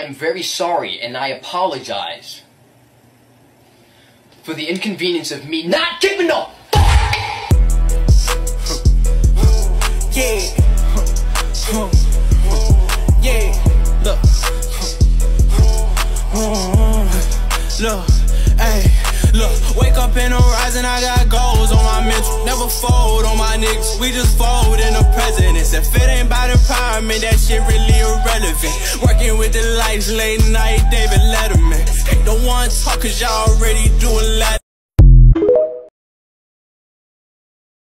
I am very sorry and I apologize for the inconvenience of me not giving up. Yeah. Yeah. Look. Look. Hey. Look, wake up and I'm rising, I got goals on my mental. Never fold on my niggas, we just fold in the presidents. If it ain't about empowerment, that shit really irrelevant. Working with the lights late night, David Letterman. Don't want talk cause y'all already doing lot.